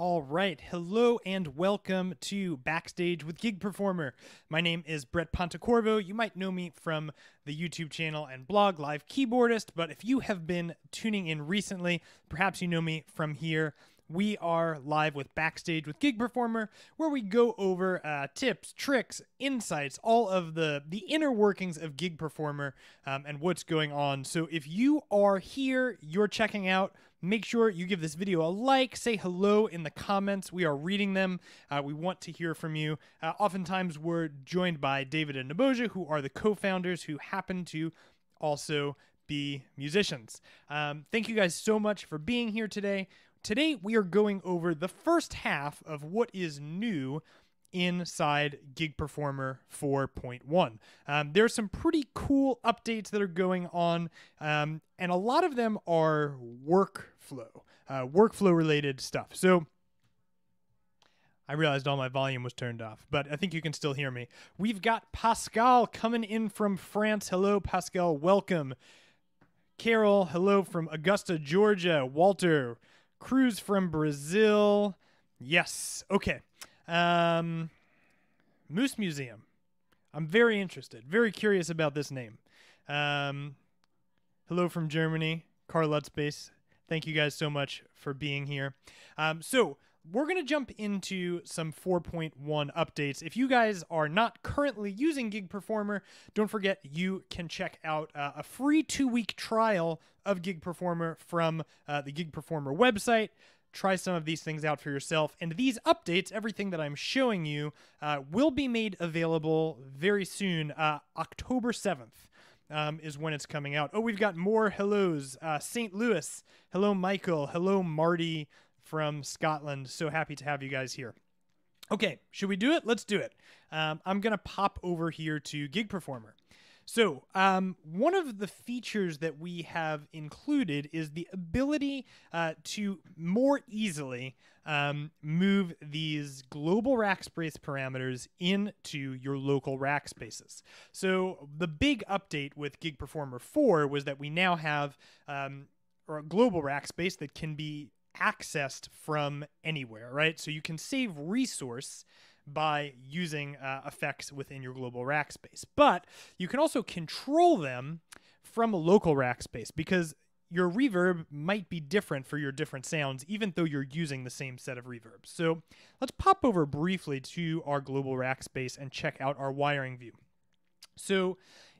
All right. Hello and welcome to Backstage with Gig Performer. My name is Brett Pontecorvo. You might know me from the YouTube channel and blog Live Keyboardist, but if you have been tuning in recently, perhaps you know me from here. We are live with Backstage with Gig Performer, where we go over uh, tips, tricks, insights, all of the the inner workings of Gig Performer um, and what's going on. So if you are here, you're checking out Make sure you give this video a like, say hello in the comments. We are reading them. Uh, we want to hear from you. Uh, oftentimes, we're joined by David and Nebojsa, who are the co founders who happen to also be musicians. Um, thank you guys so much for being here today. Today, we are going over the first half of what is new inside Gig Performer 4.1. Um, are some pretty cool updates that are going on, um, and a lot of them are workflow, uh, workflow related stuff. So I realized all my volume was turned off, but I think you can still hear me. We've got Pascal coming in from France. Hello, Pascal. Welcome. Carol, hello from Augusta, Georgia. Walter, Cruz from Brazil. Yes. Okay. Um, Moose Museum. I'm very interested, very curious about this name. Um, hello from Germany, Carl Lutzbase. Thank you guys so much for being here. Um, so, we're going to jump into some 4.1 updates. If you guys are not currently using Gig Performer, don't forget you can check out uh, a free two week trial of Gig Performer from uh, the Gig Performer website try some of these things out for yourself. And these updates, everything that I'm showing you, uh, will be made available very soon. Uh, October 7th um, is when it's coming out. Oh, we've got more hellos. Uh, St. Louis. Hello, Michael. Hello, Marty from Scotland. So happy to have you guys here. Okay, should we do it? Let's do it. Um, I'm going to pop over here to Gig Performer. So, um, one of the features that we have included is the ability uh, to more easily um, move these global rack space parameters into your local rack spaces. So, the big update with Gig Performer 4 was that we now have um, a global rack space that can be accessed from anywhere, right? So, you can save resource by using uh, effects within your global rack space. But you can also control them from a local rack space because your reverb might be different for your different sounds, even though you're using the same set of reverbs. So let's pop over briefly to our global rack space and check out our wiring view. So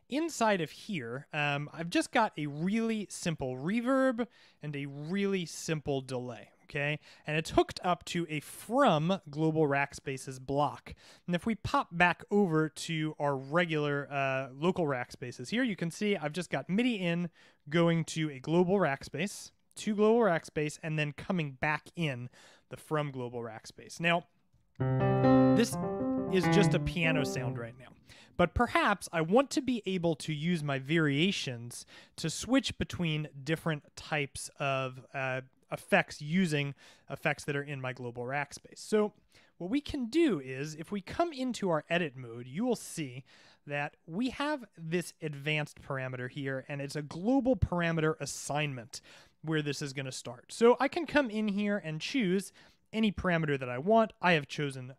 inside of here, um, I've just got a really simple reverb and a really simple delay okay? And it's hooked up to a from global rack spaces block. And if we pop back over to our regular uh, local rack spaces here, you can see I've just got MIDI in going to a global rack space, to global rack space, and then coming back in the from global rack space. Now, this is just a piano sound right now. But perhaps I want to be able to use my variations to switch between different types of uh, effects using effects that are in my global rack space. So what we can do is if we come into our edit mode, you will see that we have this advanced parameter here and it's a global parameter assignment where this is going to start. So I can come in here and choose any parameter that I want. I have chosen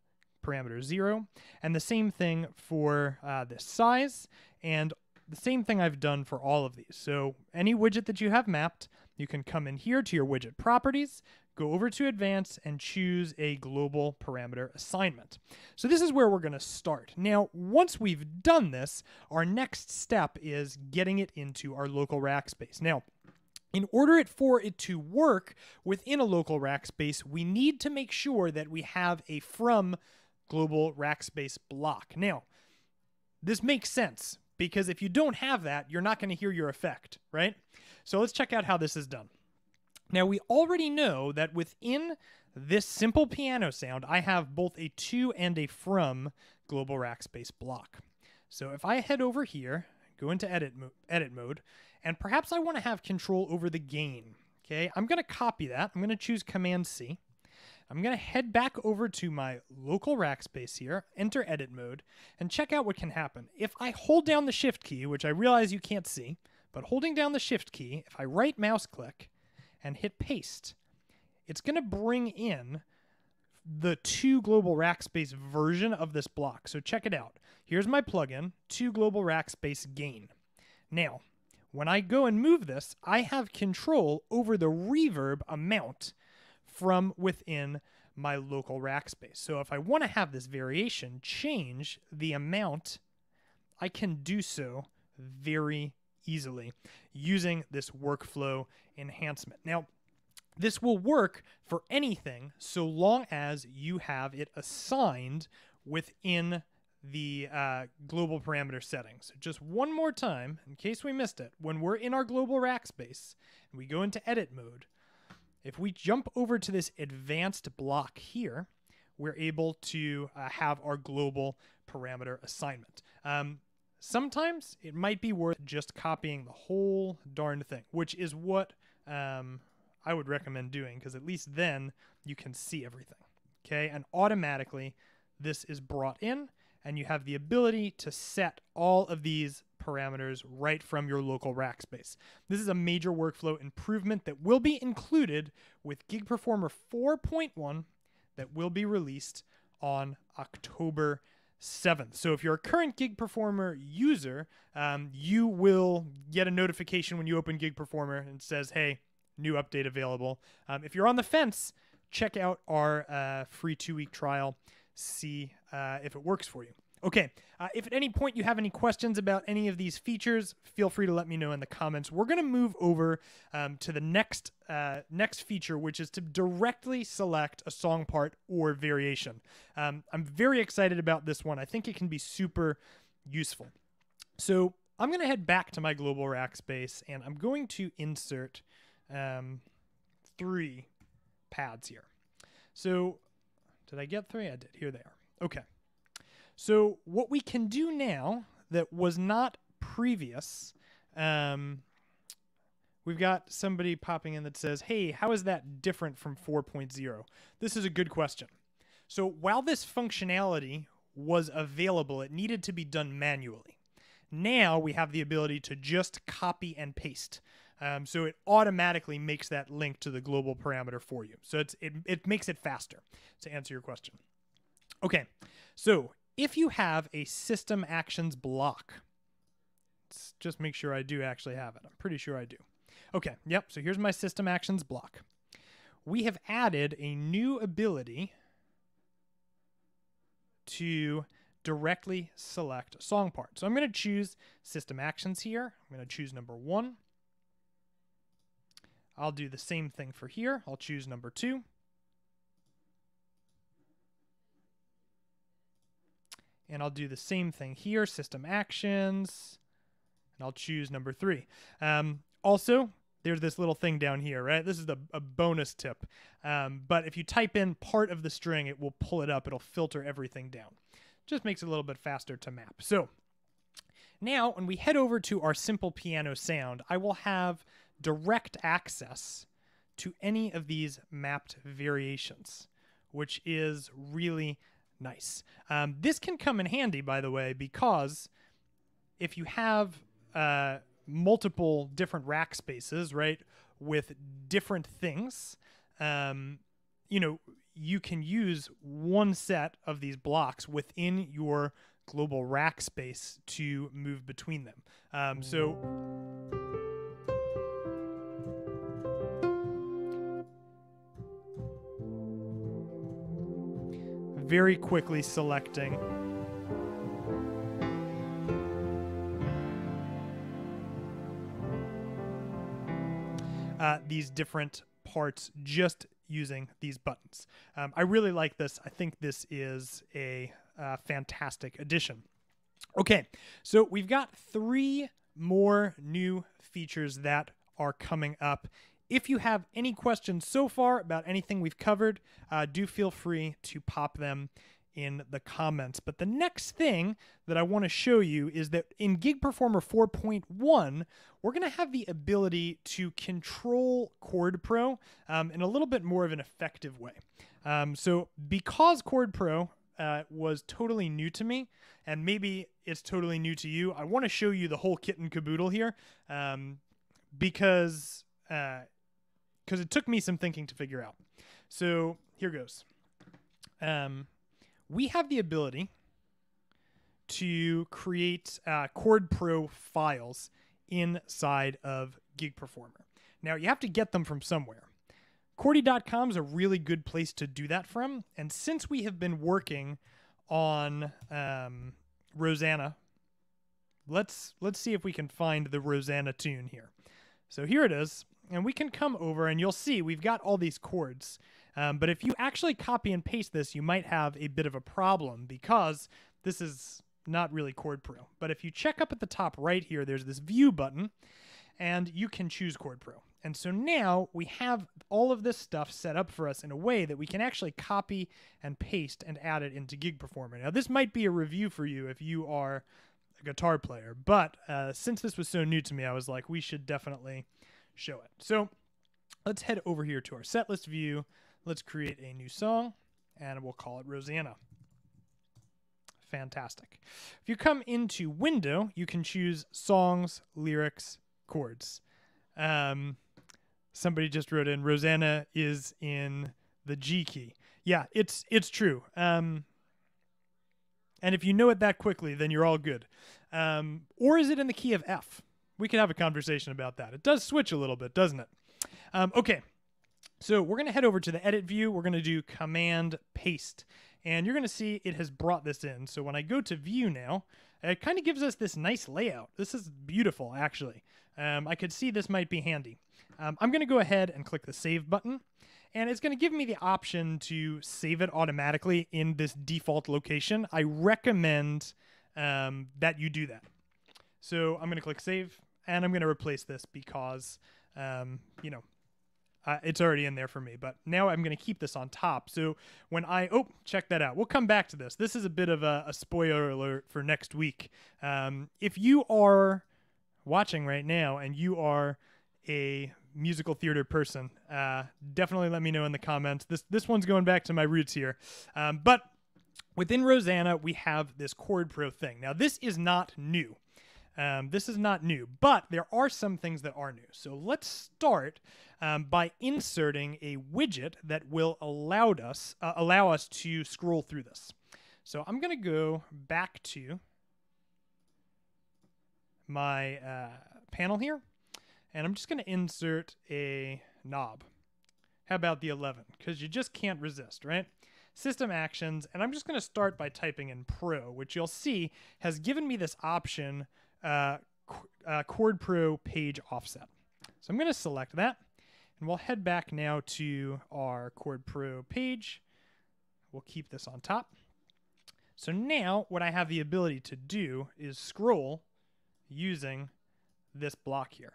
parameter 0 and the same thing for uh, this size and the same thing I've done for all of these. So any widget that you have mapped, you can come in here to your widget properties, go over to advanced and choose a global parameter assignment. So this is where we're going to start. Now, once we've done this, our next step is getting it into our local rack space. Now, in order for it to work within a local rack space, we need to make sure that we have a from global rack space block. Now, this makes sense because if you don't have that, you're not going to hear your effect, right? So let's check out how this is done. Now, we already know that within this simple piano sound, I have both a to and a from global rack space block. So if I head over here, go into edit, mo edit mode, and perhaps I want to have control over the gain. Okay, I'm going to copy that. I'm going to choose Command C. I'm going to head back over to my local rack space here, enter edit mode, and check out what can happen. If I hold down the shift key, which I realize you can't see, but holding down the shift key, if I right mouse click and hit paste, it's going to bring in the to global rack space version of this block. So check it out. Here's my plugin, to global rack space gain. Now, when I go and move this, I have control over the reverb amount from within my local rack space. So if I want to have this variation change the amount, I can do so very easily using this workflow enhancement. Now, this will work for anything so long as you have it assigned within the uh, global parameter settings. Just one more time, in case we missed it, when we're in our global rack space and we go into edit mode, if we jump over to this advanced block here, we're able to uh, have our global parameter assignment. Um, sometimes it might be worth just copying the whole darn thing, which is what um, I would recommend doing because at least then you can see everything. Okay, and automatically this is brought in and you have the ability to set all of these parameters right from your local rack space. This is a major workflow improvement that will be included with Gig Performer 4.1 that will be released on October 7th. So if you're a current Gig Performer user, um, you will get a notification when you open Gig Performer and says, hey, new update available. Um, if you're on the fence, check out our uh, free two week trial see uh, if it works for you. Okay, uh, if at any point you have any questions about any of these features, feel free to let me know in the comments. We're going to move over um, to the next uh, next feature, which is to directly select a song part or variation. Um, I'm very excited about this one. I think it can be super useful. So I'm going to head back to my global rack space, and I'm going to insert um, three pads here. So did I get three? I did. Here they are. Okay. So what we can do now that was not previous, um, we've got somebody popping in that says, hey, how is that different from 4.0? This is a good question. So while this functionality was available, it needed to be done manually. Now we have the ability to just copy and paste. Um, so it automatically makes that link to the global parameter for you. So it, it makes it faster to answer your question. Okay, so if you have a system actions block, let's just make sure I do actually have it. I'm pretty sure I do. Okay, yep, so here's my system actions block. We have added a new ability to directly select a song part. So I'm going to choose system actions here. I'm going to choose number one. I'll do the same thing for here. I'll choose number two. And I'll do the same thing here, system actions, and I'll choose number three. Um, also, there's this little thing down here, right? This is a, a bonus tip. Um, but if you type in part of the string, it will pull it up. It'll filter everything down. Just makes it a little bit faster to map. So now when we head over to our simple piano sound, I will have direct access to any of these mapped variations, which is really nice. Um, this can come in handy, by the way, because if you have uh, multiple different rack spaces, right, with different things, um, you know, you can use one set of these blocks within your global rack space to move between them. Um, so very quickly selecting uh, these different parts just using these buttons. Um, I really like this. I think this is a uh, fantastic addition. Okay, so we've got three more new features that are coming up if you have any questions so far about anything we've covered, uh, do feel free to pop them in the comments. But the next thing that I want to show you is that in Gig Performer 4.1, we're going to have the ability to control Chord Pro um, in a little bit more of an effective way. Um, so because Chord Pro uh, was totally new to me, and maybe it's totally new to you, I want to show you the whole kit and caboodle here um, because uh, because it took me some thinking to figure out. So here goes. um, we have the ability to create uh, Chord Pro files inside of Gig Performer. Now, you have to get them from somewhere. Chordie.com is a really good place to do that from. And since we have been working on um, Rosanna, let's let's see if we can find the Rosanna tune here. So here it is, and we can come over and you'll see we've got all these chords. Um, but if you actually copy and paste this, you might have a bit of a problem because this is not really Chord Pro. But if you check up at the top right here, there's this View button, and you can choose Chord Pro. And so now we have all of this stuff set up for us in a way that we can actually copy and paste and add it into Gig Performer. Now, this might be a review for you if you are a guitar player, but uh, since this was so new to me, I was like, we should definitely show it. So let's head over here to our setlist view. Let's create a new song, and we'll call it Rosanna. Fantastic. If you come into Window, you can choose Songs, Lyrics, Chords. Um, somebody just wrote in Rosanna is in the G key. Yeah, it's it's true. Um, and if you know it that quickly, then you're all good. Um, or is it in the key of F? We could have a conversation about that. It does switch a little bit, doesn't it? Um, okay, so we're going to head over to the edit view. We're going to do Command Paste, and you're going to see it has brought this in. So when I go to View now, it kind of gives us this nice layout. This is beautiful, actually. Um, I could see this might be handy. Um, I'm going to go ahead and click the Save button, and it's going to give me the option to save it automatically in this default location. I recommend um, that you do that. So I'm going to click Save, and I'm going to replace this because, um, you know, uh, it's already in there for me, but now I'm going to keep this on top. So when I, oh, check that out. We'll come back to this. This is a bit of a, a spoiler alert for next week. Um, if you are watching right now and you are a musical theater person, uh, definitely let me know in the comments. This this one's going back to my roots here, um, but within Rosanna we have this Chord Pro thing. Now this is not new. Um, this is not new, but there are some things that are new. So let's start um, by inserting a widget that will allow us uh, allow us to scroll through this. So I'm going to go back to my uh, panel here, and I'm just going to insert a knob. How about the 11? Because you just can't resist, right? System actions, and I'm just going to start by typing in Pro, which you'll see has given me this option, uh, uh, Chord Pro page offset. So I'm going to select that, and we'll head back now to our Chord Pro page. We'll keep this on top. So now what I have the ability to do is scroll using this block here.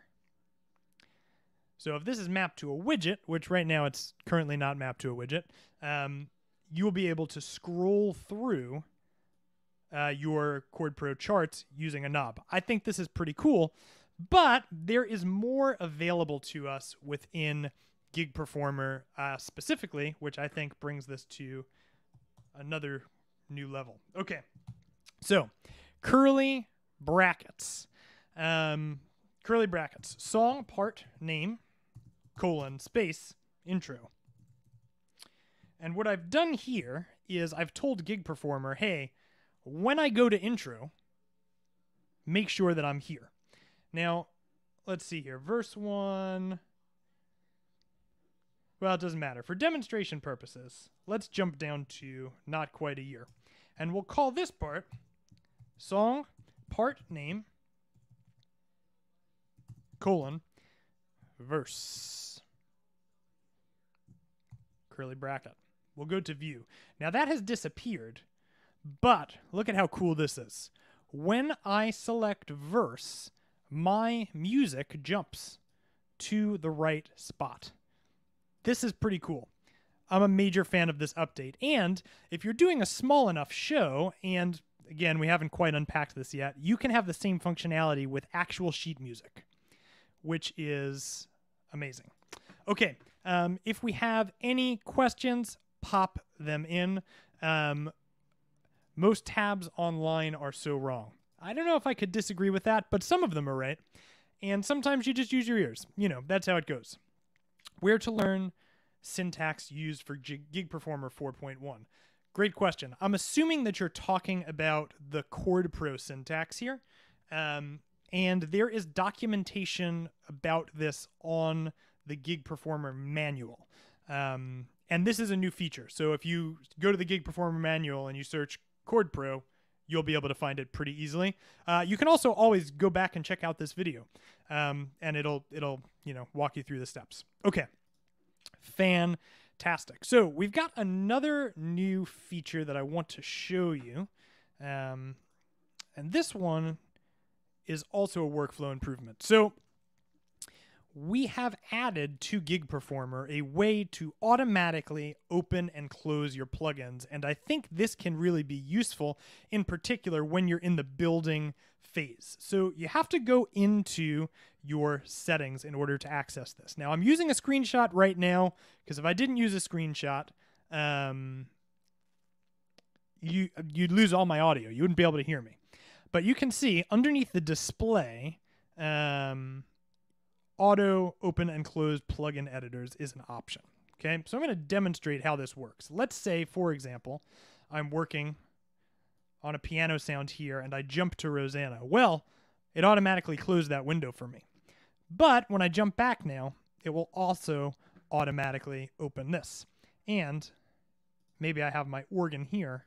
So if this is mapped to a widget, which right now it's currently not mapped to a widget, um, you will be able to scroll through uh, your Chord Pro charts using a knob. I think this is pretty cool, but there is more available to us within Gig Performer uh, specifically, which I think brings this to another new level. Okay, so curly brackets. Um, curly brackets. Song part name colon space intro. And what I've done here is I've told Gig Performer, hey, when I go to intro, make sure that I'm here. Now, let's see here. Verse one. Well, it doesn't matter. For demonstration purposes, let's jump down to not quite a year. And we'll call this part song part name colon verse curly bracket. We'll go to view. Now that has disappeared, but look at how cool this is. When I select verse, my music jumps to the right spot. This is pretty cool. I'm a major fan of this update. And if you're doing a small enough show and again, we haven't quite unpacked this yet, you can have the same functionality with actual sheet music, which is amazing. Okay, um, if we have any questions, pop them in. Um, most tabs online are so wrong. I don't know if I could disagree with that, but some of them are right. And sometimes you just use your ears. You know, that's how it goes. Where to learn syntax used for Gig Performer 4.1. great question. I'm assuming that you're talking about the Chord Pro syntax here. Um, and there is documentation about this on the Gig Performer manual. Um, and this is a new feature. So if you go to the Gig Performer manual and you search Chord Pro, you'll be able to find it pretty easily. Uh, you can also always go back and check out this video, um, and it'll it'll you know walk you through the steps. Okay, fantastic. So we've got another new feature that I want to show you, um, and this one is also a workflow improvement. So we have added to Gig Performer a way to automatically open and close your plugins. And I think this can really be useful, in particular when you're in the building phase. So you have to go into your settings in order to access this. Now, I'm using a screenshot right now because if I didn't use a screenshot, um, you, you'd lose all my audio. You wouldn't be able to hear me. But you can see underneath the display, um, auto open and close plugin editors is an option. Okay, so I'm going to demonstrate how this works. Let's say, for example, I'm working on a piano sound here and I jump to Rosanna. Well, it automatically closed that window for me. But when I jump back now, it will also automatically open this. And maybe I have my organ here.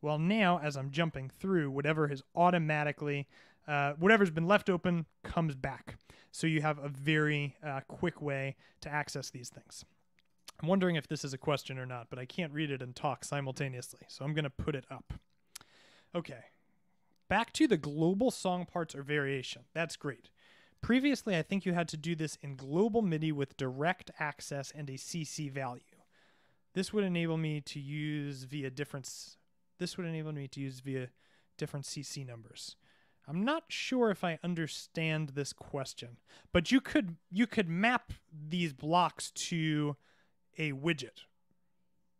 Well, now as I'm jumping through, whatever has automatically, uh, whatever's been left open comes back. So you have a very uh, quick way to access these things. I'm wondering if this is a question or not, but I can't read it and talk simultaneously. So I'm going to put it up. Okay. Back to the global song parts or variation. That's great. Previously, I think you had to do this in global MIDI with direct access and a CC value. This would enable me to use via different this would enable me to use via different CC numbers. I'm not sure if I understand this question, but you could you could map these blocks to a widget.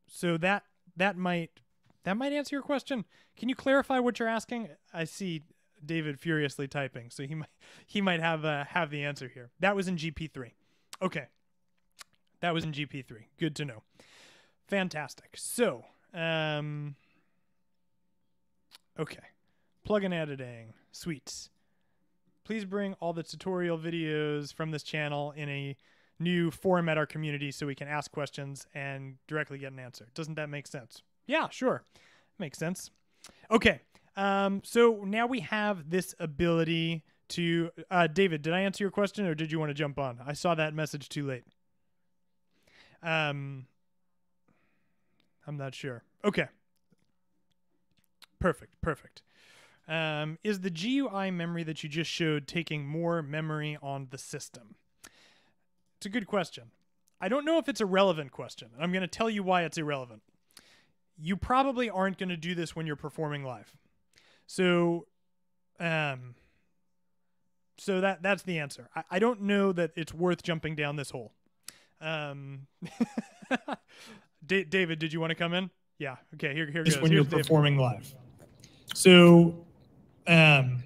So that that might that might answer your question. Can you clarify what you're asking? I see David furiously typing, so he might he might have uh, have the answer here. That was in GP3. Okay, that was in GP3. Good to know. Fantastic. So, um, okay, plugin editing. Sweet. Please bring all the tutorial videos from this channel in a new forum at our community so we can ask questions and directly get an answer. Doesn't that make sense? Yeah, sure. Makes sense. Okay. Um, so now we have this ability to uh, David, did I answer your question or did you want to jump on? I saw that message too late. Um, I'm not sure. Okay. Perfect. Perfect. Um, is the GUI memory that you just showed taking more memory on the system? It's a good question. I don't know if it's a relevant question. I'm going to tell you why it's irrelevant. You probably aren't going to do this when you're performing live. So, um, so that that's the answer. I, I don't know that it's worth jumping down this hole. Um, D- David, did you want to come in? Yeah. Okay. Here, here goes. When Here's you're David. performing live. So um,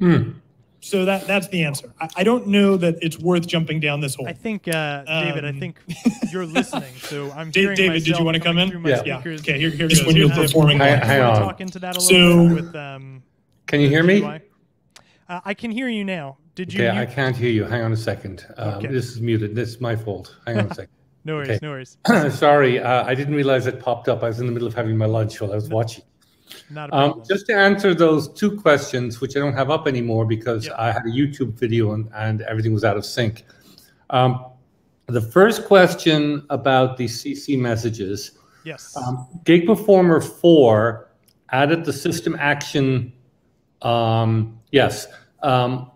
mm. So that that's the answer. I, I, don't know that it's worth jumping down this hole. I think, uh, David, um, I think you're listening. So I'm David, David did you want to come in? Yeah. yeah. Okay. Here, here goes. when you're performing. Hang, hang on. Talk into that a little so, bit with, um, can you hear me? Uh, I can hear you now. Did you? Okay, I can't hear you. Hang on a second. Um, okay. This is muted. This is my fault. Hang on a second. no worries. Okay. No worries. Sorry, uh, I didn't realize it popped up. I was in the middle of having my lunch while I was watching. Not um. Um, just to answer those two questions, which I don't have up anymore because. I had a YouTube video and, and everything was out of sync. Um, the first question about the CC messages. Yes. Um, Gig Performer 4 added the system action. Um, yes. Um,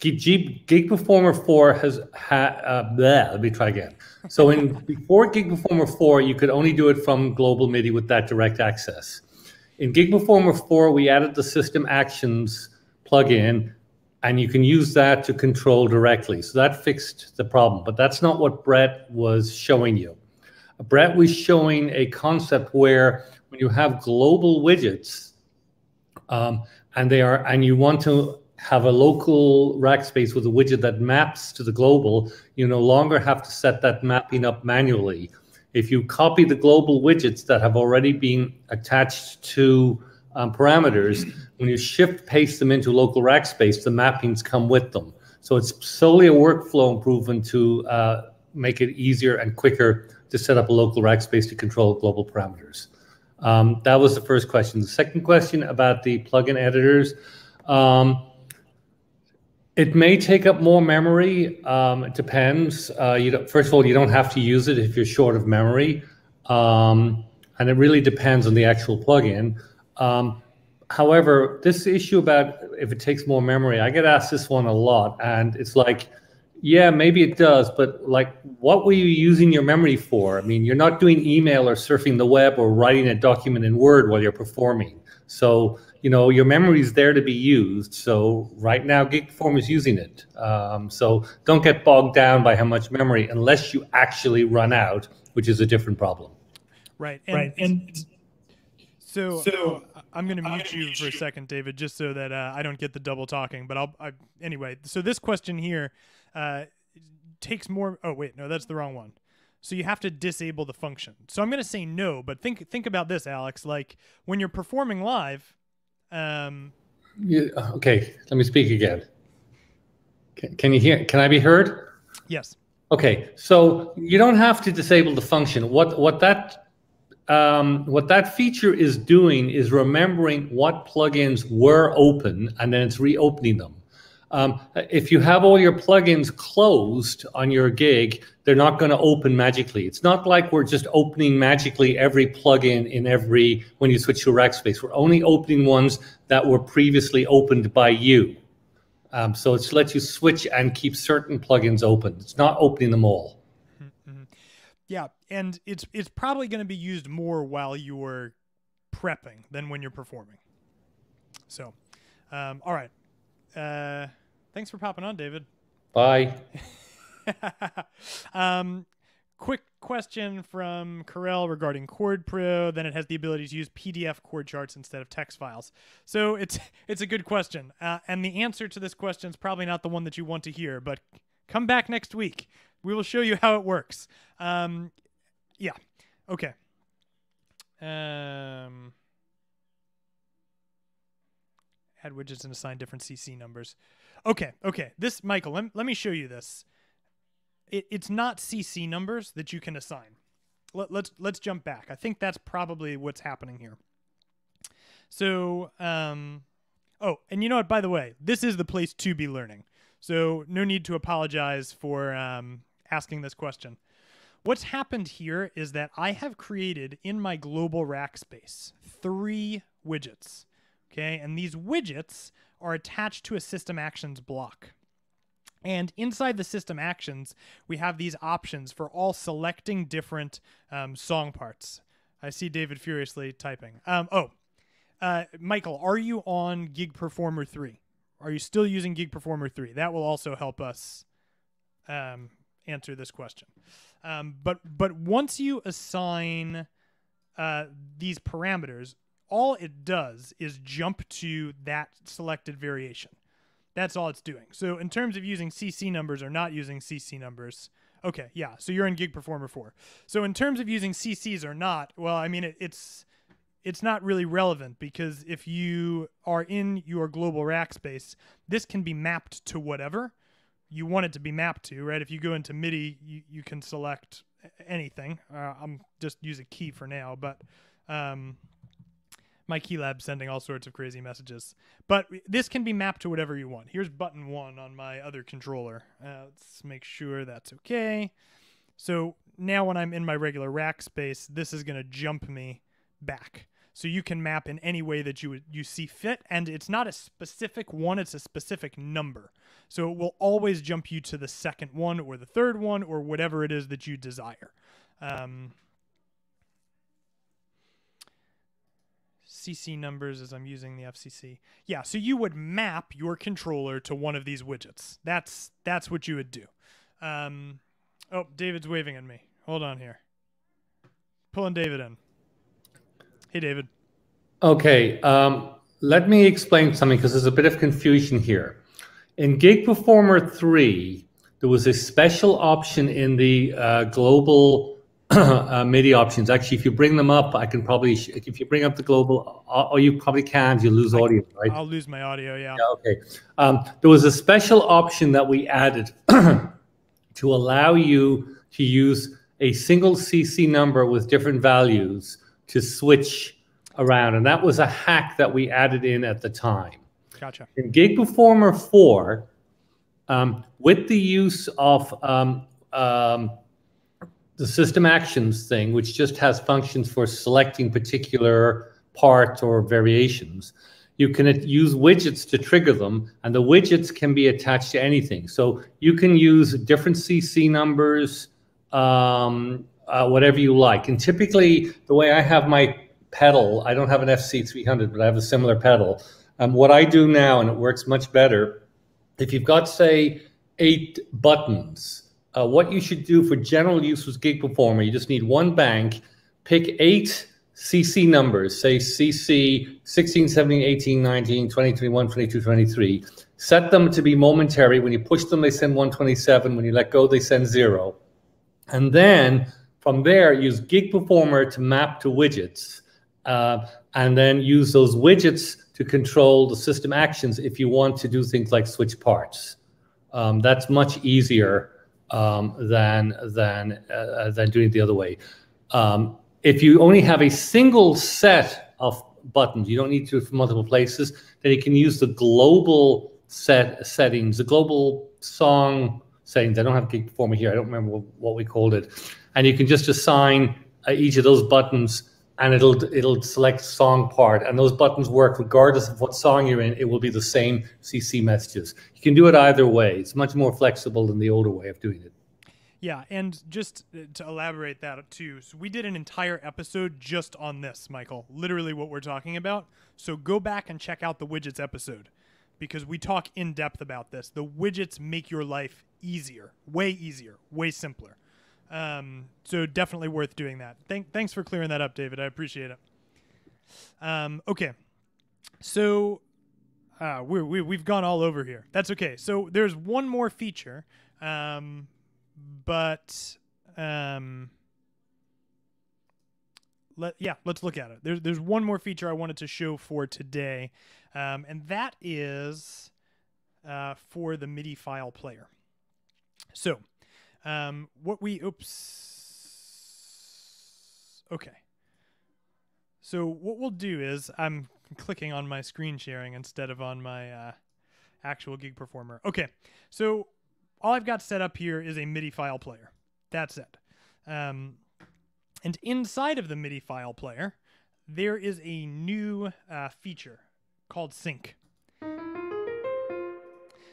Gig, Gig Performer 4 has had, uh, let me try again. So in before Gig Performer 4, you could only do it from global MIDI with that direct access. In Gig Performer 4, we added the system actions plugin, and you can use that to control directly. So that fixed the problem, but that's not what Brett was showing you. Brett was showing a concept where when you have global widgets, um, and they are, and you want to have a local rack space with a widget that maps to the global, you no longer have to set that mapping up manually If you copy the global widgets that have already been attached to um, parameters, when you shift paste them into local rack space, the mappings come with them. So it's solely a workflow improvement to uh, make it easier and quicker to set up a local rack space to control global parameters. Um, that was the first question. The second question about the plugin editors. Um, it may take up more memory. Um, it depends. Uh, you first of all, you don't have to use it if you're short of memory, um, and it really depends on the actual plugin. Um, however, this issue about if it takes more memory, I get asked this one a lot, and it's like, yeah, maybe it does, but like, what were you using your memory for? I mean, you're not doing email or surfing the web or writing a document in Word while you're performing. So you know your memory is there to be used. So right now gig performer is using it. Um, so don't get bogged down by how much memory unless you actually run out which is a different problem. Right. And, right. and so, so i'm going to mute you for a second david just so that uh, i don't get the double talking but i'll I, anyway so this question here uh, takes more oh wait no that's the wrong one. So you have to disable the function. So I'm going to say no, but think think about this, Alex. Like when you're performing live, um, yeah, okay, let me speak again. Can, can you hear? Can I be heard? Yes. Okay, so you don't have to disable the function. What what that um, what that feature is doing is remembering what plugins were open and then it's reopening them. Um, if you have all your plugins closed on your gig, they're not going to open magically. It's not like we're just opening magically every plugin in every when you switch to Rackspace. We're only opening ones that were previously opened by you. Um, so it's to let you switch and keep certain plugins open. It's not opening them all. Mm-hmm. Yeah, and it's it's probably going to be used more while you're prepping than when you're performing. So, um, all right. Uh, thanks for popping on, David. Bye. um, quick question from Corel regarding Chord Pro. Then it has the ability to use PDF chord charts instead of text files. So it's it's a good question, uh, and the answer to this question is probably not the one that you want to hear. But come back next week. We will show you how it works. Um, yeah. Okay. Um, add widgets and assign different CC numbers. Okay, okay. This, Michael, let, let me show you this. It, it's not CC numbers that you can assign. Let, let's let's jump back. I think that's probably what's happening here. So, um, oh, and you know what? By the way, this is the place to be learning. So no need to apologize for um, asking this question. What's happened here is that I have created in my global rack space three widgets. Okay, and these widgets are attached to a system actions block. And inside the system actions, we have these options for all selecting different um, song parts. I see David furiously typing. Um, oh, uh, Michael, are you on Gig Performer 3? Are you still using Gig Performer 3? That will also help us um, answer this question. Um, but but once you assign uh, these parameters, all it does is jump to that selected variation. That's all it's doing. So in terms of using CC numbers or not using CC numbers, okay, yeah. So you're in Gig Performer 4. So in terms of using CCs or not, well, I mean it, it's it's not really relevant because if you are in your global rack space, this can be mapped to whatever you want it to be mapped to, right? If you go into MIDI, you, you can select anything. Uh, I'm just use a key for now, but um, my KeyLab sending all sorts of crazy messages. But this can be mapped to whatever you want. Here's button one on my other controller. Uh, let's make sure that's okay. So now when I'm in my regular rack space, this is going to jump me back. So you can map in any way that you you see fit, and it's not a specific one; it's a specific number. So it will always jump you to the second one, or the third one, or whatever it is that you desire. Um, CC numbers as I'm using the FCC. Yeah, so you would map your controller to one of these widgets. That's that's what you would do. Um, oh, David's waving at me. Hold on here. Pulling David in. Hey, David. Okay, um, let me explain something because there's a bit of confusion here. In Gig Performer 3, there was a special option in the uh, global uh, MIDI options. Actually, if you bring them up, I can probably, if you bring up the global, or you probably can't, you lose audio, right? I'll lose my audio, yeah. yeah okay. Um, there was a special option that we added to allow you to use a single CC number with different values to switch around. And that was a hack that we added in at the time. Gotcha. In Gig Performer 4, um, with the use of um, um, the system actions thing, which just has functions for selecting particular parts or variations, you can use widgets to trigger them, and the widgets can be attached to anything. So you can use different CC numbers, um, uh, whatever you like. And typically, the way I have my pedal, I don't have an FC300, but I have a similar pedal. Um, what I do now, and it works much better, if you've got, say, eight buttons, uh, what you should do for general use with Gig Performer, you just need one bank, pick eight CC numbers, say CC 16, 17, 18, 19, 20, 21, 22, 23. Set them to be momentary. When you push them, they send 127. When you let go, they send zero. And then from there, use Gig Performer to map to widgets. Uh, and then use those widgets to control the system actions if you want to do things like switch parts. Um, that's much easier um, than than uh, than doing it the other way. Um, if you only have a single set of buttons, you don't need to from multiple places. Then you can use the global set settings, the global song settings. I don't have Gig Performer here. I don't remember what, what we called it, and you can just assign uh, each of those buttons and it'll it'll select song part and those buttons work regardless of what song you're in it will be the same cc messages. You can do it either way. It's much more flexible than the older way of doing it. Yeah and just uh, to elaborate that too so we did an entire episode just on this michael literally what we're talking about. So go back and check out the widgets episode because we talk in depth about this. The widgets make your life easier way easier way simpler um, so definitely worth doing that. Thank, thanks for clearing that up, David. I appreciate it. Um, okay, so uh, we we, we've gone all over here. That's okay. So there's one more feature, um, but um, let yeah, let's look at it. There's there's one more feature I wanted to show for today, um, and that is uh, for the MIDI file player. So um, what we oops. Okay. So what we'll do is I'm clicking on my screen sharing instead of on my uh, actual gig performer. Okay. So all I've got set up here is a MIDI file player. That's it. Um, and inside of the MIDI file player, there is a new uh, feature called sync.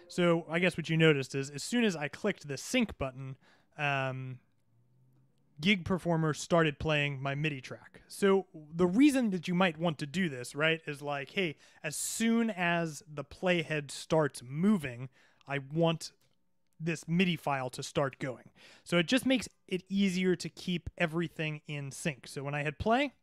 So I guess what you noticed is as soon as I clicked the sync button, um, Gig Performer started playing my MIDI track. So the reason that you might want to do this, right, is like, hey, as soon as the playhead starts moving, I want this MIDI file to start going. So it just makes it easier to keep everything in sync. So when I hit play,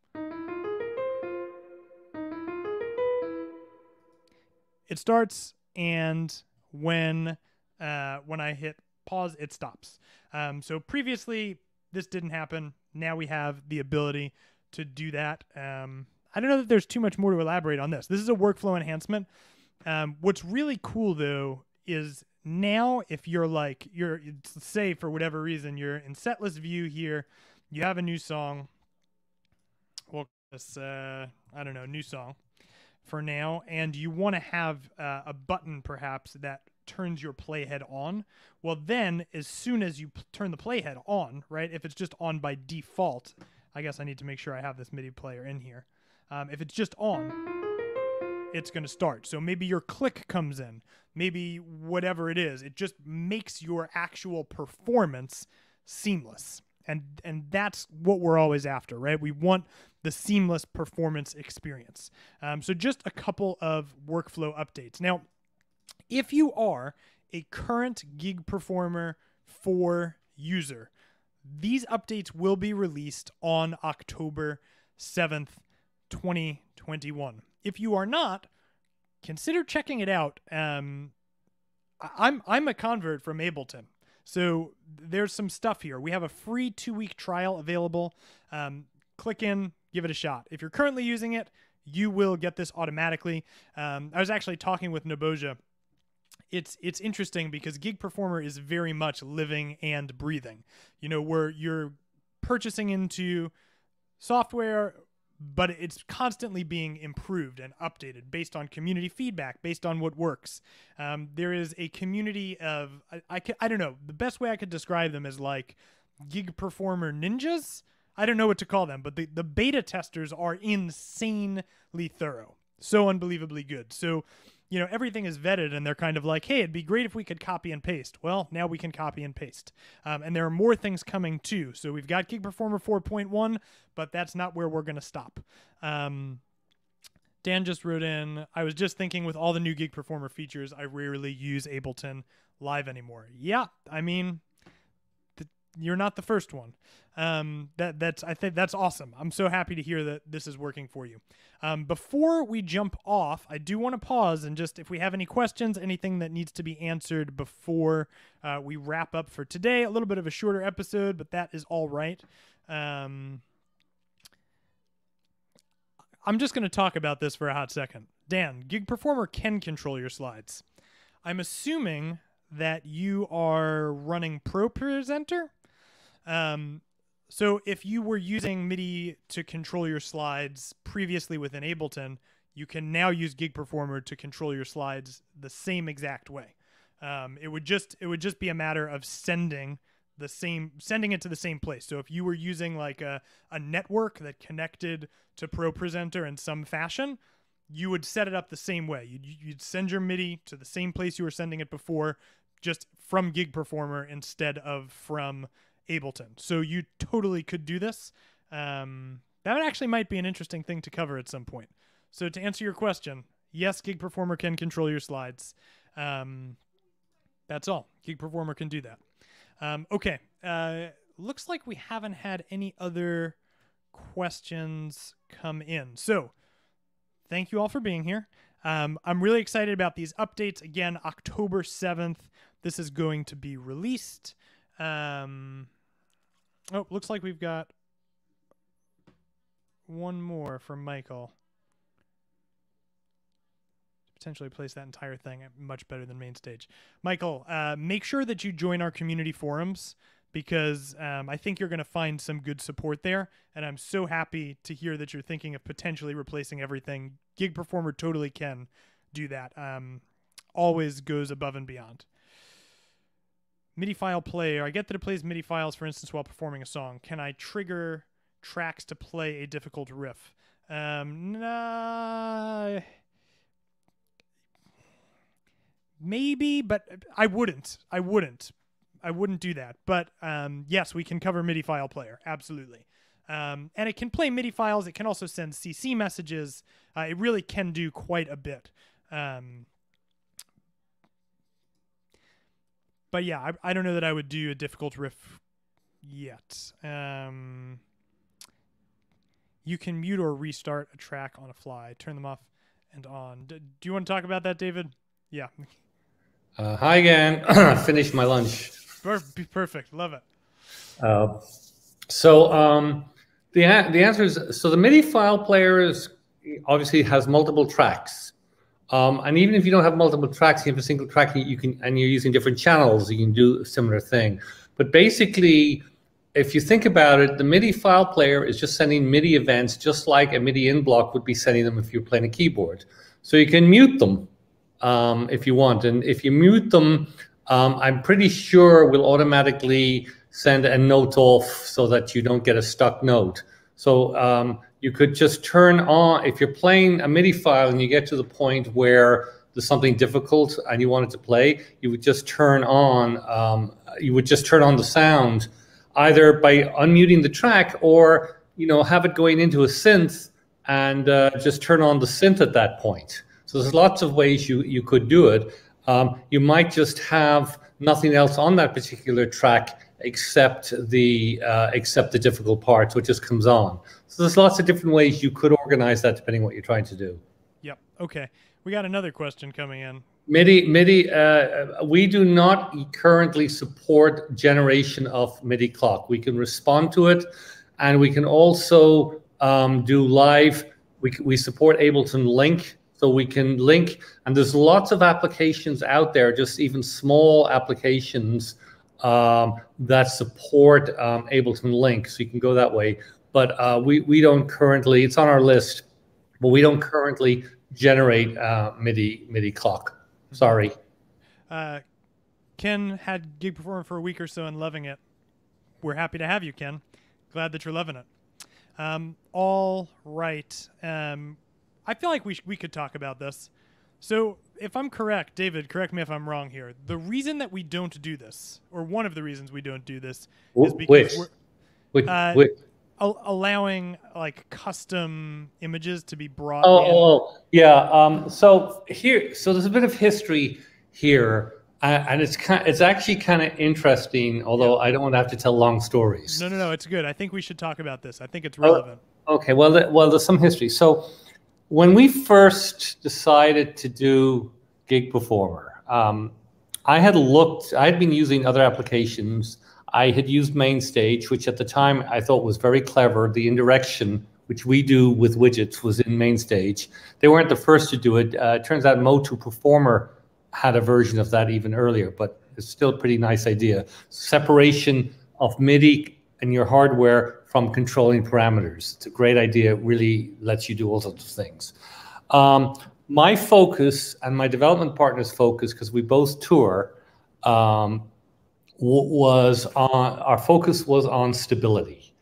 it starts and when uh, when I hit pause, it stops. Um, so previously this didn't happen. Now we have the ability to do that. Um, I don't know that there's too much more to elaborate on this. This is a workflow enhancement. Um, what's really cool though is now if you're like you're say for whatever reason you're in setlist view here, you have a new song. Well, this uh, I don't know new song for now, and you want to have uh, a button perhaps that turns your playhead on. Well, then as soon as you p- turn the playhead on, right? If it's just on by default, I guess I need to make sure I have this MIDI player in here. Um, if it's just on, it's going to start. So maybe your click comes in, maybe whatever it is, it just makes your actual performance seamless. And and that's what we're always after, right? We want the seamless performance experience. Um, so just a couple of workflow updates. Now, if you are a current gig performer for user, these updates will be released on October 7th, 2021. If you are not, consider checking it out. Um, I'm I'm a convert from Ableton. So there's some stuff here. We have a free two week trial available. Um, click in, give it a shot. If you're currently using it, you will get this automatically. Um, I was actually talking with Nebojsa. It's it's interesting because Gig Performer is very much living and breathing. You know, where you're purchasing into software but it's constantly being improved and updated based on community feedback, based on what works. Um, there is a community of I, I, I don't know the best way I could describe them is like gig performer ninjas. I don't know what to call them, but the, the beta testers are insanely thorough, so unbelievably good. So you know everything is vetted and they're kind of like hey it'd be great if we could copy and paste. Well now we can copy and paste. Um, and there are more things coming too. So we've got gig performer 4.1 but that's not where we're going to stop. Um, dan just wrote in i was just thinking with all the new gig performer features i rarely use ableton live anymore. Yeah i mean you're not the first one. Um, that that's I think that's awesome. I'm so happy to hear that this is working for you. Um, before we jump off, I do want to pause and just if we have any questions, anything that needs to be answered before uh, we wrap up for today. A little bit of a shorter episode, but that is all right. Um, I'm just going to talk about this for a hot second. Dan, Gig Performer can control your slides. I'm assuming that you are running Pro Presenter. Um, so if you were using MIDI to control your slides previously within Ableton, you can now use Gig Performer to control your slides the same exact way. Um, it would just it would just be a matter of sending the same sending it to the same place. So if you were using like a, a network that connected to Pro Presenter in some fashion, you would set it up the same way. You'd, you'd send your MIDI to the same place you were sending it before, just from Gig Performer instead of from Ableton. So you totally could do this. Um, that actually might be an interesting thing to cover at some point. So to answer your question, yes, Gig Performer can control your slides. Um, that's all. Gig Performer can do that. Um, okay. Uh, looks like we haven't had any other questions come in. So thank you all for being here. Um, I'm really excited about these updates. Again, October 7th, this is going to be released. Um, oh, looks like we've got one more from Michael. Potentially place that entire thing much better than MainStage. Michael, uh, make sure that you join our community forums because um, I think you're going to find some good support there. And I'm so happy to hear that you're thinking of potentially replacing everything. Gig Performer totally can do that. Um, always goes above and beyond. MIDI file player. I get that it plays MIDI files, for instance, while performing a song. Can I trigger tracks to play a difficult riff? Um, nah. Maybe, but I wouldn't. I wouldn't. I wouldn't do that. But um, yes, we can cover MIDI file player. Absolutely. Um, and it can play MIDI files. It can also send CC messages. Uh, it really can do quite a bit. Um, but yeah, I, I don't know that I would do a difficult riff yet. Um, you can mute or restart a track on a fly. Turn them off and on. D- do you want to talk about that, David? Yeah. Uh, hi again. I finished my lunch. Perfect. Love it. Uh, so um, the the answer is so the MIDI file player is obviously has multiple tracks. Um, and even if you don't have multiple tracks, you have a single track, you can, and you're using different channels, you can do a similar thing. But basically, if you think about it, the MIDI file player is just sending MIDI events, just like a MIDI in block would be sending them if you're playing a keyboard. So you can mute them um, if you want, and if you mute them, um, I'm pretty sure will automatically send a note off so that you don't get a stuck note. So um, you could just turn on, if you're playing a MIDI file and you get to the point where there's something difficult and you want it to play, you would just turn on, um, you would just turn on the sound either by unmuting the track or, you know, have it going into a synth and uh, just turn on the synth at that point. So there's lots of ways you, you could do it. Um, you might just have nothing else on that particular track except the uh, except the difficult parts, which just comes on. So there's lots of different ways you could organize that depending what you're trying to do. Yep. Okay. We got another question coming in. MIDI, MIDI. Uh, we do not currently support generation of MIDI clock. We can respond to it, and we can also um, do live. We we support Ableton Link, so we can link. And there's lots of applications out there, just even small applications um, that support um, Ableton Link. So you can go that way. But uh, we we don't currently. It's on our list, but we don't currently generate uh, MIDI MIDI clock. Sorry. Uh, Ken had Gig Performer for a week or so and loving it. We're happy to have you, Ken. Glad that you're loving it. Um, all right. Um, I feel like we sh- we could talk about this. So, if I'm correct, David, correct me if I'm wrong here. The reason that we don't do this, or one of the reasons we don't do this, is because which? we're Uh, which, al- allowing like custom images to be brought. Oh, in. oh, oh, yeah. Um, so here, so there's a bit of history here, uh, and it's kind, it's actually kind of interesting. Although I don't want to have to tell long stories. No, no, no. It's good. I think we should talk about this. I think Oh, it's relevant. Okay. Well, well, there's some history. So when we first decided to do Gig Performer, um, I had looked. I had been using other applications. I had used MainStage, which at the time I thought was very clever. The indirection, which we do with widgets, was in MainStage. They weren't the first to do it. Uh, it turns out Motu Performer had a version of that even earlier, but it's still a pretty nice idea. Separation of MIDI and your hardware from controlling parameters. It's a great idea. It really lets you do all sorts of things. Um, my focus and my development partner's focus, because we both tour, um, was on our focus was on stability.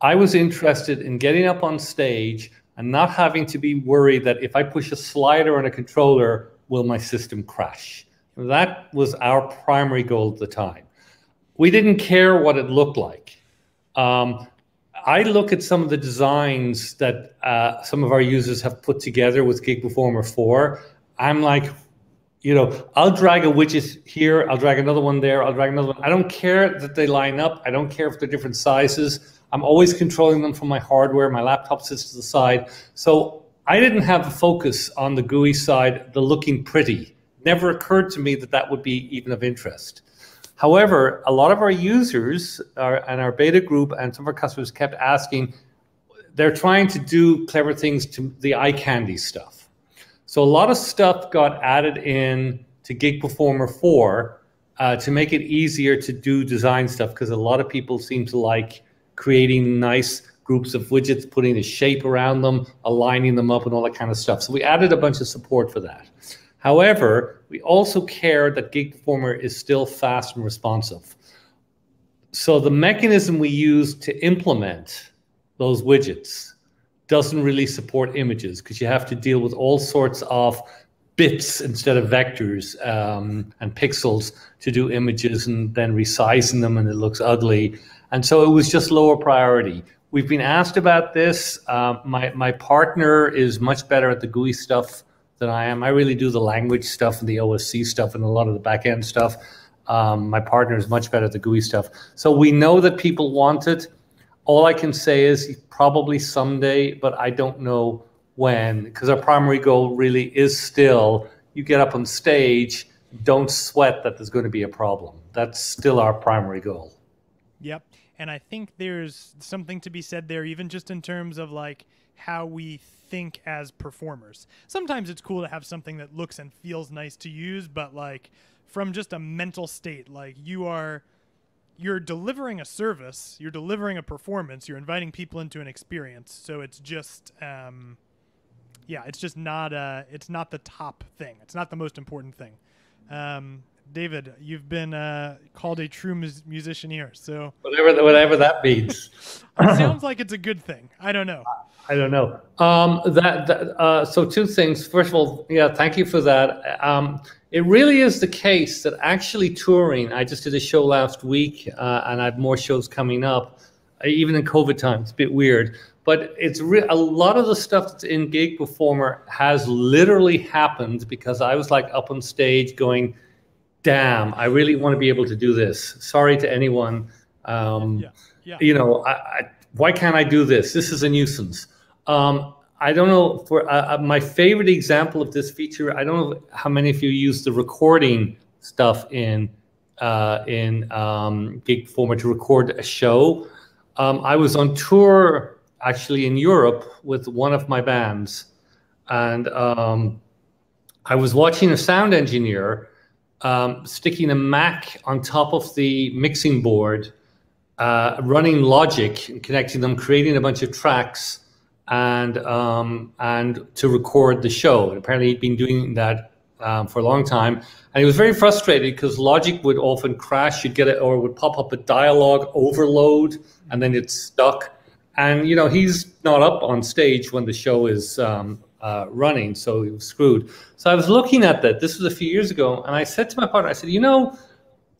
I was interested in getting up on stage and not having to be worried that if I push a slider on a controller, will my system crash? That was our primary goal at the time. We didn't care what it looked like. Um, I look at some of the designs that uh, some of our users have put together with Gig Performer 4. I'm like, you know, I'll drag a widget here, I'll drag another one there, I'll drag another one. I don't care that they line up. I don't care if they're different sizes. I'm always controlling them from my hardware. My laptop sits to the side. So I didn't have a focus on the GUI side, the looking pretty. Never occurred to me that that would be even of interest. However, a lot of our users our, and our beta group and some of our customers kept asking, they're trying to do clever things to the eye candy stuff. So a lot of stuff got added in to Gig Performer 4 uh, to make it easier to do design stuff because a lot of people seem to like creating nice groups of widgets, putting a shape around them, aligning them up, and all that kind of stuff. So we added a bunch of support for that. However, we also care that Gig Performer is still fast and responsive. So the mechanism we use to implement those widgets doesn't really support images because you have to deal with all sorts of bits instead of vectors um, and pixels to do images and then resizing them and it looks ugly. And so it was just lower priority. We've been asked about this. Uh, my, my partner is much better at the GUI stuff than I am. I really do the language stuff and the OSC stuff and a lot of the back end stuff. Um, my partner is much better at the GUI stuff. So we know that people want it. All I can say is probably someday, but I don't know when, because our primary goal really is still you get up on stage, don't sweat that there's going to be a problem. That's still our primary goal. Yep. And I think there's something to be said there, even just in terms of like how we think as performers. Sometimes it's cool to have something that looks and feels nice to use, but like from just a mental state, like you are you're delivering a service, you're delivering a performance, you're inviting people into an experience. So it's just um yeah, it's just not uh it's not the top thing. It's not the most important thing. Um David, you've been uh, called a true mus- musician here, so whatever whatever that means. it sounds like it's a good thing. I don't know. I don't know. Um, that, that uh, so two things. First of all, yeah, thank you for that. Um, it really is the case that actually touring. I just did a show last week, uh, and I have more shows coming up. uh, Even in COVID times, it's a bit weird, but it's re- a lot of the stuff that's in Gig Performer has literally happened because I was like up on stage going, "Damn, I really want to be able to do this." Sorry to anyone. Um, Yeah, yeah. you know, I, I, why can't I do this? This is a nuisance. Um, I don't know for uh, uh, my favorite example of this feature. I don't know how many of you use the recording stuff in uh, in um, Gig Performer to record a show. Um, I was on tour actually in Europe with one of my bands, and um, I was watching a sound engineer um, sticking a Mac on top of the mixing board, uh, running Logic and connecting them, creating a bunch of tracks, and um, and to record the show. And apparently, he'd been doing that um, for a long time, and he was very frustrated because Logic would often crash. You'd get it, or it would pop up a dialogue overload, and then it's stuck. And you know, he's not up on stage when the show is um, uh, running, so he was screwed. So I was looking at that. This was a few years ago, and I said to my partner, I said, you know,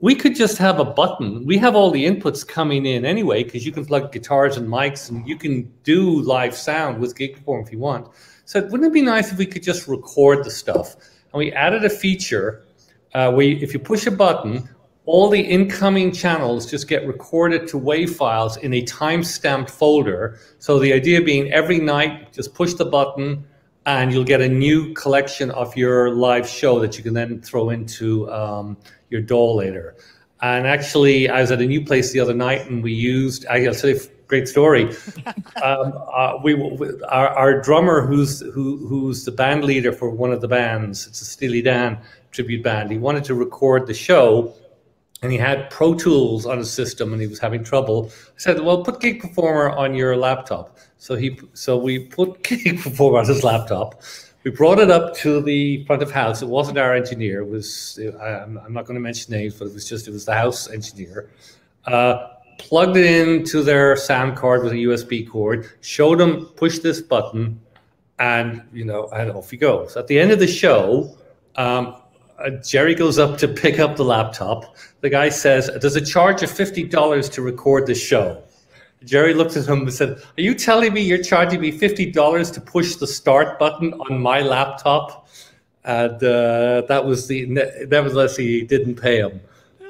we could just have a button. We have all the inputs coming in anyway, because you can plug guitars and mics, and you can do live sound with Gig Perform if you want. So wouldn't it be nice if we could just record the stuff? And we added a feature uh, where you, if you push a button, all the incoming channels just get recorded to WAV files in a time-stamped folder. So the idea being every night, just push the button, and you'll get a new collection of your live show that you can then throw into um, your DAW later. And actually, I was at a new place the other night, and we used. I'll tell you a great story. um, uh, we, our, our, drummer, who's who, who's the band leader for one of the bands, it's a Steely Dan tribute band. He wanted to record the show, and he had Pro Tools on his system, and he was having trouble. I said, "Well, put Gig Performer on your laptop." So he, so we put Gig Performer on his laptop. We brought it up to the front of house. It wasn't our engineer. It was I'm, I'm not going to mention names, but it was just it was the house engineer. Uh, plugged it into their sound card with a USB cord. Showed them push this button, and you know, and off he goes. At the end of the show, um, uh, Jerry goes up to pick up the laptop. The guy says, "There's a charge of fifty dollars to record the show." Jerry looked at him and said, Are you telling me you're charging me $50 to push the start button on my laptop? And uh, that was the, nevertheless, he didn't pay him.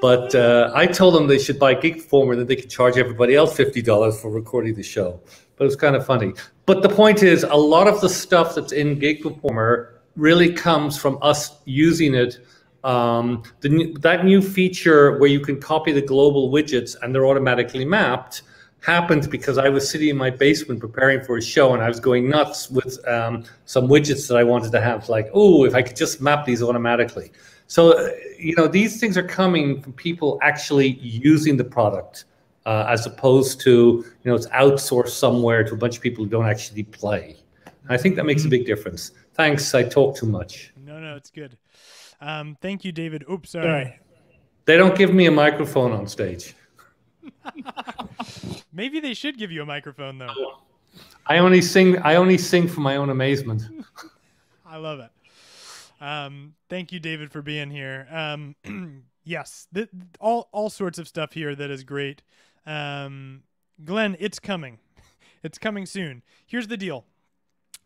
But uh, I told them they should buy Gig Performer, that they could charge everybody else $50 for recording the show. But it was kind of funny. But the point is, a lot of the stuff that's in Gig Performer really comes from us using it. Um, the, that new feature where you can copy the global widgets and they're automatically mapped happened because I was sitting in my basement preparing for a show and I was going nuts with um, some widgets that I wanted to have. Like, oh, if I could just map these automatically. So, uh, you know, these things are coming from people actually using the product uh, as opposed to, you know, it's outsourced somewhere to a bunch of people who don't actually play. And I think that makes a big difference. Thanks. I talk too much. No, no, it's good. Um, thank you, David. Oops, sorry. sorry. They don't give me a microphone on stage. Maybe they should give you a microphone though. I only sing. I only sing for my own amazement. I love it. Um, thank you, David, for being here. Um, yes, th- all all sorts of stuff here that is great. Um, Glenn, it's coming. It's coming soon. Here's the deal: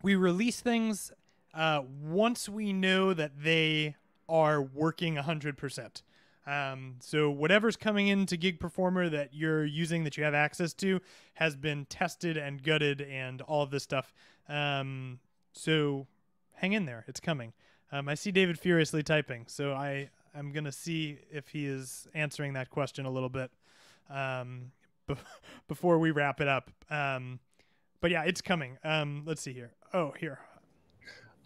we release things uh, once we know that they are working hundred percent. Um, so whatever's coming into Gig Performer that you're using that you have access to has been tested and gutted and all of this stuff. Um, so hang in there, it's coming. Um, I see David furiously typing, so I I'm gonna see if he is answering that question a little bit um, be- before we wrap it up. Um, but yeah, it's coming. Um, let's see here. Oh, here.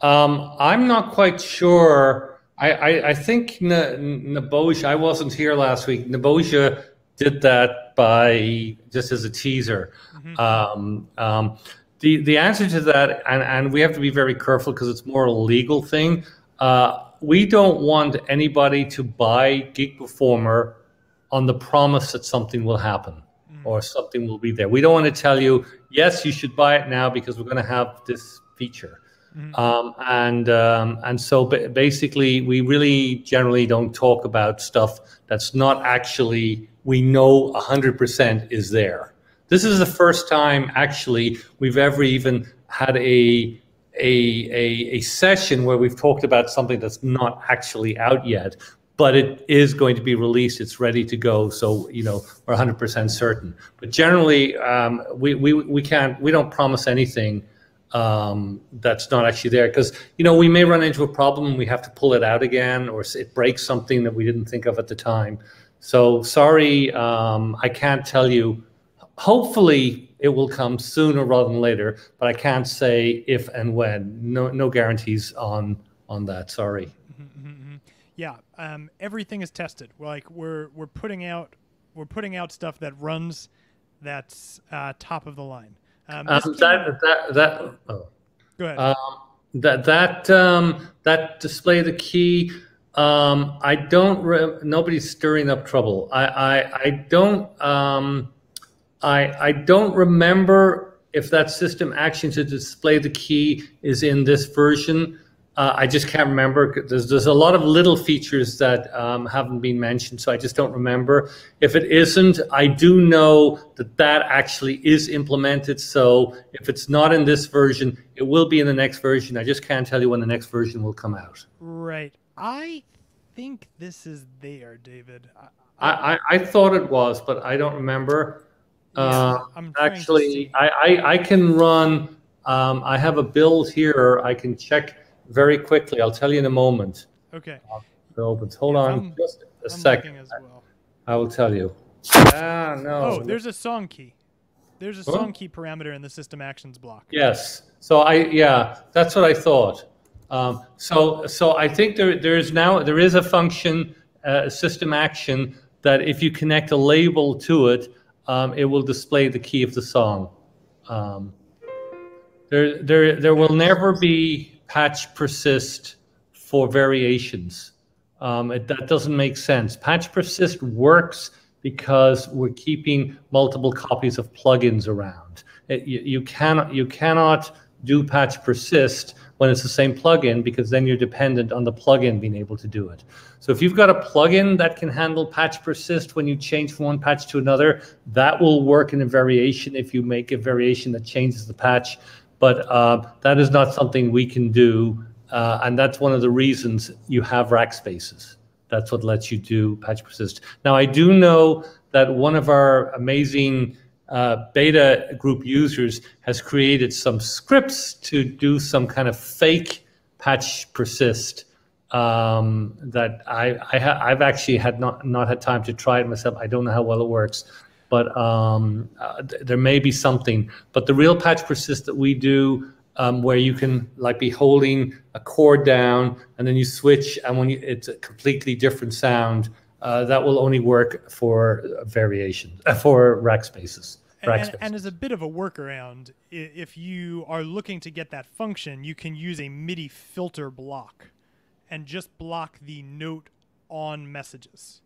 Um, I'm not quite sure I, I, I think Nebojsa, I wasn't here last week. Nebojsa did that by just as a teaser. Mm-hmm. Um, um, the, the answer to that, and, and we have to be very careful because it's more a legal thing. Uh, we don't want anybody to buy Gig Performer on the promise that something will happen mm. or something will be there. We don't want to tell you, yes, you should buy it now because we're going to have this feature. Mm-hmm. Um, and um, and so basically, we really generally don't talk about stuff that's not actually we know hundred percent is there. This is the first time actually we've ever even had a a, a, a session where we've talked about something that's not actually out yet, but it is going to be released. It's ready to go. So, you know, we're 100% certain. But generally, um, we, we, we can't, we don't promise anything um, that's not actually there. Because you know we may run into a problem and we have to pull it out again or it breaks something that we didn't think of at the time. So sorry um, i can't tell you. Hopefully it will come sooner rather than later but i can't say if and when. No no guarantees on on that. Sorry. Mm-hmm, mm-hmm. yeah um, everything is tested. Like we're we're putting out we're putting out stuff that runs that's uh, top of the line um, um, that, that, that, oh. Go ahead. Um, that, that, um, that display the key, um, I don't, re- nobody's stirring up trouble. I, I, I don't, um, I, I don't remember if that system action to display the key is in this version. Uh, I just can't remember. There's, there's a lot of little features that um, haven't been mentioned, so I just don't remember. If it isn't, I do know that that actually is implemented. So if it's not in this version, it will be in the next version. I just can't tell you when the next version will come out. Right. I think this is there, David. I, I, I thought it was, but I don't remember. Yeah, uh, actually, I, I, I can run. Um, I have a build here. I can check very quickly. I'll tell you in a moment. Okay. So, but hold yeah, on I'm, just a I'm second. Well. I will tell you. Ah, no. Oh, there's a song key. There's a song key parameter in the system actions block. Yes. So I yeah, that's what I thought. Um, so so I think there there is now there is a function uh, system action that if you connect a label to it, um, it will display the key of the song. Um, there there there will never be patch persist for variations. Um, it, that doesn't make sense. Patch persist works because we're keeping multiple copies of plugins around. It, you, you, cannot you cannot do patch persist when it's the same plugin because then you're dependent on the plugin being able to do it. So if you've got a plugin that can handle patch persist when you change from one patch to another, that will work in a variation if you make a variation that changes the patch but uh, that is not something we can do. Uh, and that's one of the reasons you have rack spaces. That's what lets you do patch persist. Now, I do know that one of our amazing uh, beta group users has created some scripts to do some kind of fake patch persist um, that I, I have actually had not, not had time to try it myself. I don't know how well it works but um, uh, there may be something. But the real patch persist that we do, um, where you can like be holding a chord down and then you switch, and when you, it's a completely different sound, uh, that will only work for variation uh, for rack spaces. And, spaces. and as a bit of a workaround, if you are looking to get that function, you can use a MIDI filter block and just block the note on messages.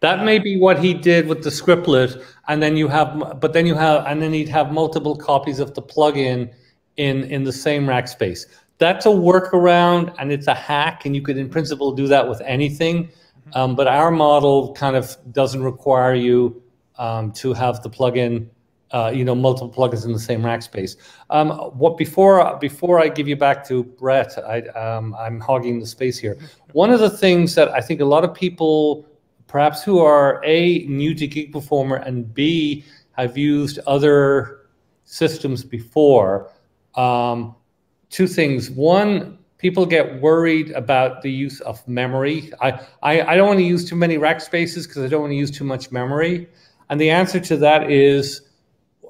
That may be what he did with the scriptlet, and then you have, but then you have, and then he'd have multiple copies of the plugin in in the same rack space. That's a workaround, and it's a hack, and you could, in principle, do that with anything. Um, but our model kind of doesn't require you um, to have the plugin, uh, you know, multiple plugins in the same rack space. Um, what before before I give you back to Brett, I, um, I'm hogging the space here. One of the things that I think a lot of people perhaps who are A, new to Gig Performer, and B, have used other systems before. Um, two things. One, people get worried about the use of memory. I, I, I don't want to use too many rack spaces because I don't want to use too much memory. And the answer to that is,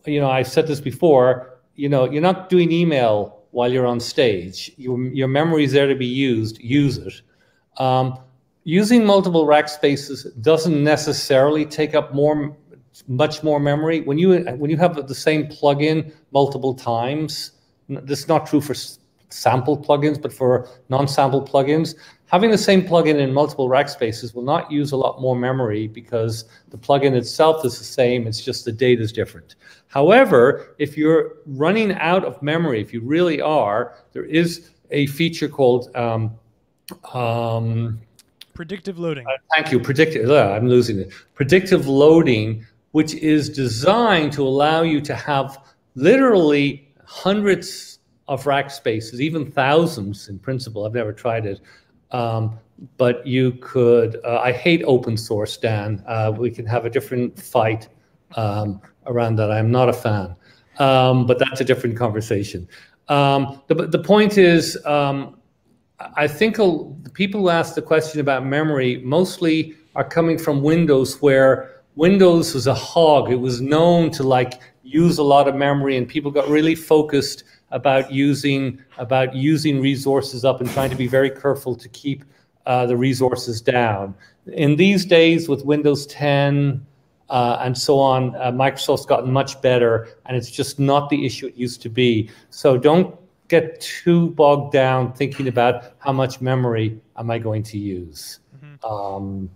you know, I've said this before, you know, you're not doing email while you're on stage. Your, your memory is there to be used, use it. Um, using multiple rack spaces doesn't necessarily take up more much more memory. When you when you have the same plugin multiple times this is not true for sample plugins but for non-sample plugins having the same plugin in multiple rack spaces will not use a lot more memory because the plugin itself is the same it's just the data is different. However if you're running out of memory if you really are there is a feature called um, um, Predictive loading. Uh, thank you. Predictive. I'm losing it. Predictive loading, which is designed to allow you to have literally hundreds of rack spaces, even thousands in principle. I've never tried it. Um, but you could, uh, I hate open source, Dan. Uh, we can have a different fight um, around that. I'm not a fan. Um, but that's a different conversation. Um, the, the point is, um, I think the people who ask the question about memory mostly are coming from Windows, where Windows was a hog. It was known to like use a lot of memory, and people got really focused about using about using resources up and trying to be very careful to keep uh, the resources down. In these days, with Windows 10 uh, and so on, uh, Microsoft's gotten much better, and it's just not the issue it used to be. So don't get too bogged down thinking about how much memory am I going to use. Mm-hmm. Um,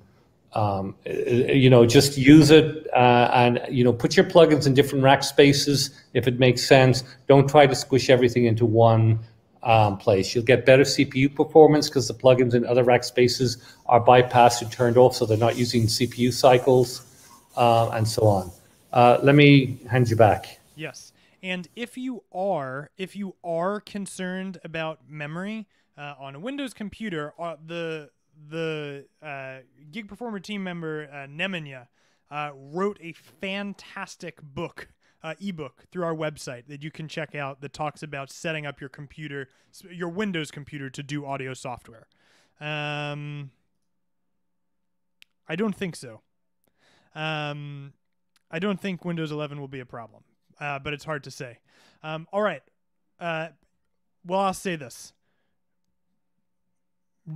um, you know, just use it uh, and, you know, put your plugins in different rack spaces if it makes sense. Don't try to squish everything into one um, place. You'll get better CPU performance because the plugins in other rack spaces are bypassed and turned off, so they're not using CPU cycles uh, and so on. Uh, let me hand you back. Yes. And if you are, if you are concerned about memory uh, on a Windows computer, uh, the the uh, Gig Performer team member uh, Nemanja uh, wrote a fantastic book, uh, ebook through our website that you can check out that talks about setting up your computer, your Windows computer to do audio software. Um, I don't think so. Um, I don't think Windows 11 will be a problem, uh, but it's hard to say. Um, all right. Uh, well, I'll say this.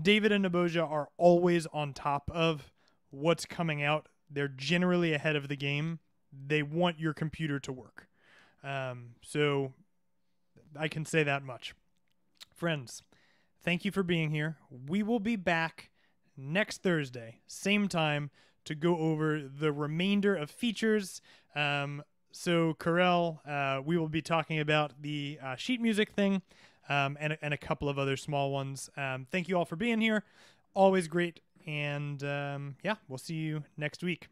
David and Nebojsa are always on top of what's coming out. They're generally ahead of the game. They want your computer to work. Um, so I can say that much. Friends, thank you for being here. We will be back next Thursday, same time, to go over the remainder of features. Um, so, Karel, uh, we will be talking about the uh, sheet music thing um, and, and a couple of other small ones. Um, thank you all for being here. Always great. And um, yeah, we'll see you next week.